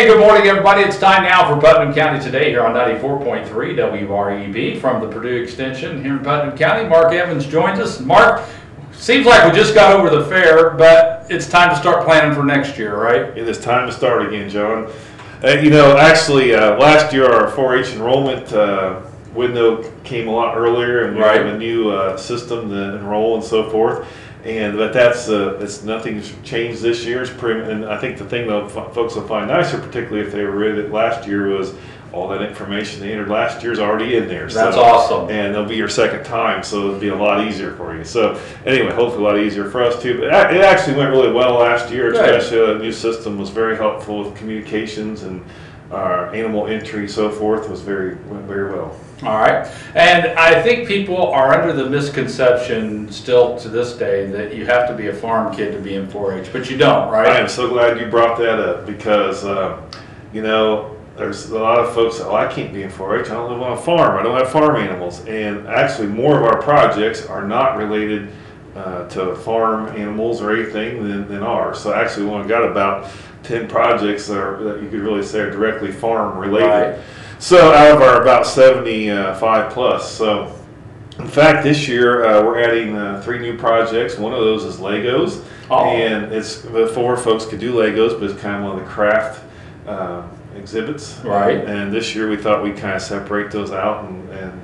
Hey, good morning, everybody. It's time now for Putnam County Today here on 94.3 WREB from the Purdue Extension here in Putnam County. Mark Evans joins us. Mark, seems like we just got over the fair, but it's time to start planning for next year, right? It is time to start again, John. Uh, you know, actually, uh, last year our 4-H enrollment uh, window came a lot earlier, and we Right. have a new uh, system to enroll and so forth. And but that's uh, it's nothing's changed this year. It's pretty, and I think the thing that folks will find nicer, particularly if they were read it last year, was all that information they entered last year's already in there. So that's awesome. And it'll be your second time, so it'll be a lot easier for you. So anyway, hopefully a lot easier for us too. But it actually went really well last year. Especially the new system was very helpful with communications and our animal entry, so forth was very went very well. All right. And I think people are under the misconception still to this day that you have to be a farm kid to be in 4-H, but you don't, right? I am so glad you brought that up because uh, you know there's a lot of folks that, oh, I can't be in 4-H. I don't live on a farm. I don't have farm animals. And actually, more of our projects are not related uh, to farm animals or anything than, than ours. So actually, we only got about 10 projects that, are, that you could really say are directly farm related. Right. So out of our about 75 plus. So in fact, this year uh, we're adding uh, three new projects. One of those is Legos, Oh. and it's before folks could do Legos, but it's kind of one of the craft uh, exhibits. Right. And this year we thought we'd kind of separate those out and, and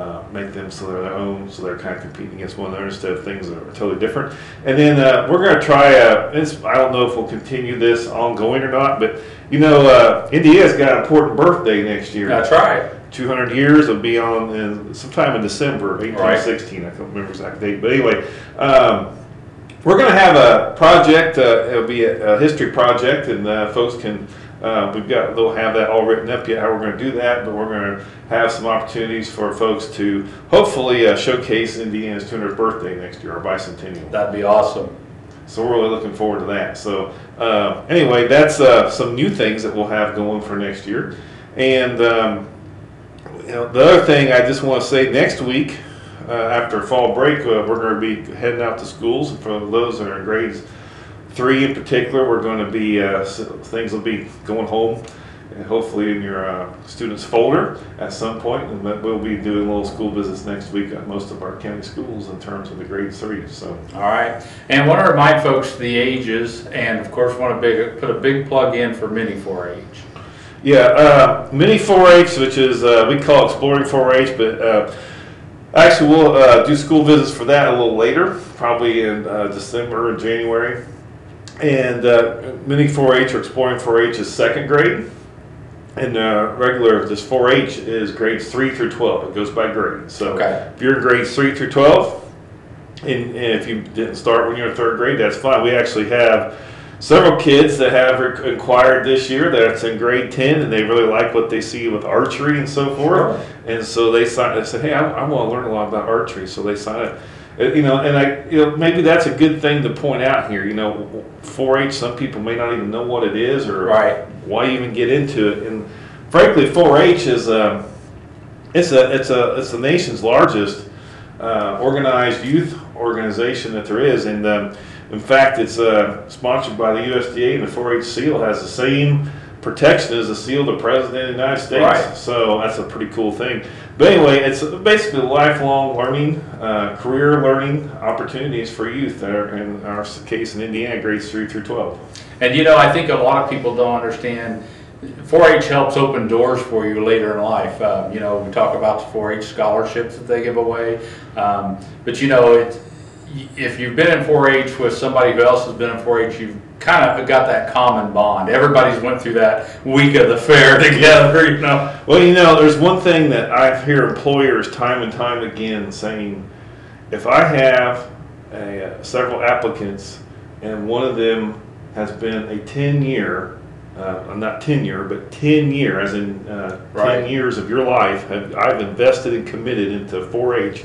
uh, make them so they're their own, so they're kind of competing against one another instead of things that are totally different. And then uh, we're going to try. Uh, it's, I don't know if we'll continue this ongoing or not, but you know, uh, Indiana's got an important birthday next year. That's right. 200 years will be on in, sometime in December, 1816. I can't remember the exact date, but anyway, um, we're going to have a project. Uh, it'll be a, a history project, and uh, folks can. Uh, we've got. They'll have that all written up yet. How we're going to do that, but we're going to have some opportunities for folks to hopefully uh, showcase Indiana's 200th birthday next year, our bicentennial. That'd be awesome. So we're really looking forward to that. So uh, anyway, that's uh, some new things that we'll have going for next year. And um, you know, the other thing I just want to say next week, uh, after fall break, uh, we're going to be heading out to schools. For those that are in grades three in particular, we're going to be uh, things will be going home. And hopefully in your uh, students folder at some point, and we'll be doing a little school visits next week at most of our county schools in terms of the grade three. So All right. And want to remind folks the ages, and of course, want to big, put a big plug in for mini 4-H. Yeah, uh, mini 4-H, which is uh, we call exploring 4-H, but uh, actually we'll uh, do school visits for that a little later, probably in uh, December or January. And uh, mini 4-H or exploring 4-H is second grade, and uh, regular this 4-H is grades three through 12. It goes by grade. So Okay. if you're in grades three through 12, and, and if you didn't start when you were in third grade, that's fine. We actually have several kids that have re- inquired this year that's in grade 10 and they really like what they see with archery and so forth. And so they sign, they said, hey, I, I want to learn a lot about archery. So they signed up. Uh, You know, and I, you know, maybe that's a good thing to point out here. You know, 4-H, some people may not even know what it is or Right. why even get into it. And frankly, 4-H is um, it's a it's a it's the nation's largest uh, organized youth organization that there is, and um, in fact, it's uh, sponsored by the USDA, and the 4-H seal has the same protection as the seal of the President of the United States. Right. So that's a pretty cool thing. But anyway, it's basically lifelong learning, uh, career learning opportunities for youth in our case in Indiana, grades three through 12. And you know, I think a lot of people don't understand. 4-H helps open doors for you later in life. Um, you know, we talk about the 4-H scholarships that they give away, um, but you know, if you've been in 4-H with somebody who else has been in 4-H, you've kind of got that common bond. Everybody's went through that week of the fair together. You know, Well, you know, there's one thing that I hear employers time and time again saying, if I have a, uh, several applicants and one of them has been a 10 year, uh, not tenure, but 10 year, as in uh, 10 years of your life, have, I've invested and committed into 4 H.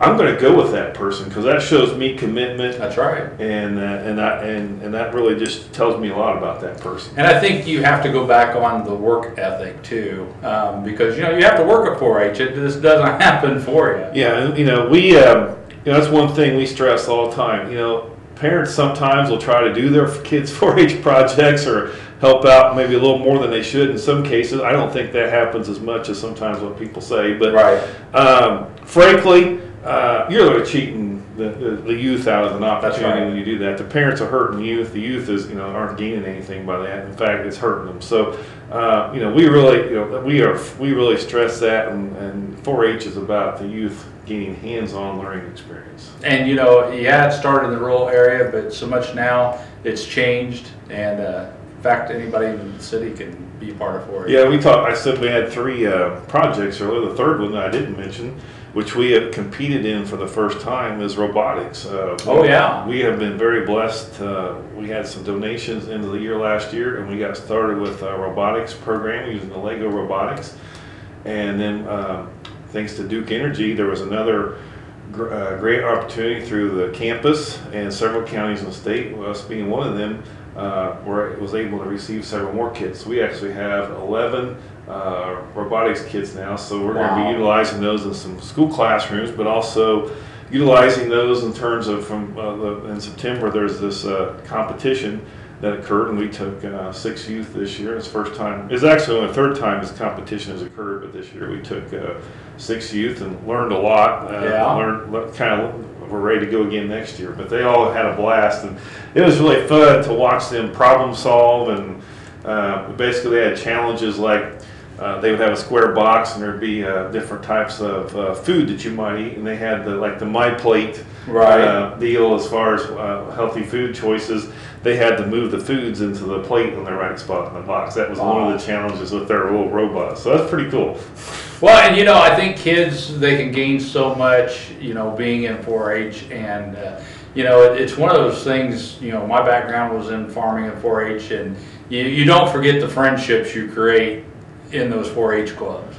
I'm going to go with that person because that shows me commitment, that's right. and uh, and that and and that really just tells me a lot about that person. And I think you have to go back on the work ethic too, um, because you know you have to work at 4-H. It just doesn't happen for you. Yeah, you know, we, um, you know, that's one thing we stress all the time. You know, parents sometimes will try to do their kids' 4-H projects or help out maybe a little more than they should in some cases. I don't think that happens as much as sometimes what people say, but Right. um, frankly, uh, you're really cheating the, the, the youth out of an opportunity right. when you do that. The parents are hurting the youth. The youth is, you know, aren't gaining anything by that. In fact, it's hurting them. So, uh, you know, we really, you know, we are, we really stress that, and, and 4-H is about the youth gaining hands-on learning experience. And you know, yeah, it started in the rural area, but so much now it's changed. And uh, fact, anybody in the city can be a part of 4-H. Yeah, we talked. I said we had three uh, projects earlier. The third one that I didn't mention, which we have competed in for the first time, is robotics. Uh, Oh, yeah. we have been very blessed. Uh, we had some donations into the year last year, and we got started with a robotics program using the Lego robotics. And then, um, thanks to Duke Energy, there was another gr- uh, great opportunity through the campus and several counties in the state, us being one of them, uh, where it was able to receive several more kits. We actually have 11 uh, robotics kits now, so we're going to be utilizing those in some school classrooms, but also utilizing those in terms of from uh, the, in September. There's this uh, competition that occurred, and we took uh, six youth this year. It's first time. It's actually only the third time this competition has occurred, but this year we took uh, six youth and learned a lot. Uh, Yeah. Learned kind of we're ready to go again next year. But they all had a blast, and it was really fun to watch them problem solve. And uh, basically, they had challenges like. Uh, they would have a square box, and there'd be uh, different types of uh, food that you might eat, and they had the like the My Plate Right. uh, deal as far as uh, healthy food choices. They had to move the foods into the plate on the right spot in the box. That was one of the challenges with their little robot. So that's pretty cool. Well, and you know, I think kids they can gain so much, you know, being in 4-H, and uh, you know, it, it's one of those things. You know, my background was in farming and 4-H, and you, you don't forget the friendships you create in those 4-H clubs.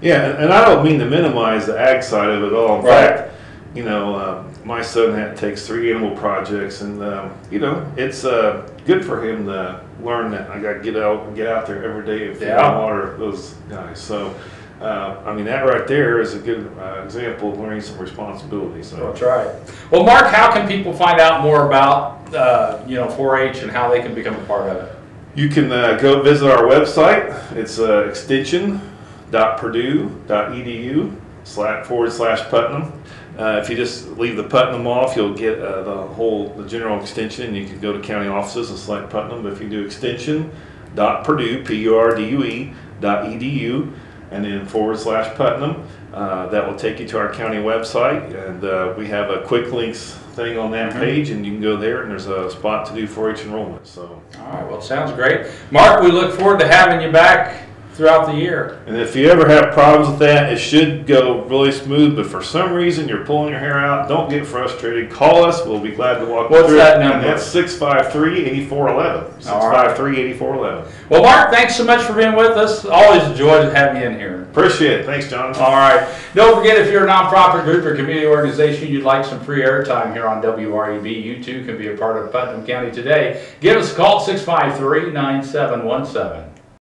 Yeah, and- I don't mean to minimize the ag side of it all. In Right. fact, you know, um, my son had, takes three animal projects, and um, you know, it's uh, good for him to learn that I got to get out get out there every day and feed Yeah. and water those guys. So, uh, I mean, that right there is a good uh, example of learning some responsibility. So. That's right. Well, Mark, how can people find out more about uh, you know 4-H and how they can become a part of it? You can uh, go visit our website. It's uh, extension.purdue.edu slash forward slash Putnam. Uh, if you just leave the Putnam off, you'll get uh, the whole the general extension. You can go to county offices and select Putnam. But if you do extension.purdue p u r d u e dot edu and then forward slash Putnam, uh, that will take you to our county website, and uh, we have a quick links thing on that Mhm. page, and you can go there, and there's a spot to do 4-H enrollment. So. All right. Well, it sounds great, Mark. We look forward to having you back throughout the year. And if you ever have problems with that, it should go really smooth. But for some reason you're pulling your hair out, don't get frustrated. Call us. We'll be glad to walk you What's through that it. number? And that's 653-8411. 653-8411. Well, Mark, thanks so much for being with us. Always enjoyed having you in here. Appreciate it. Thanks, John. All right. Don't forget, if you're a nonprofit group or community organization, you'd like some free airtime here on WREB, you too can be a part of Putnam County today. Give us a call, 653 9717.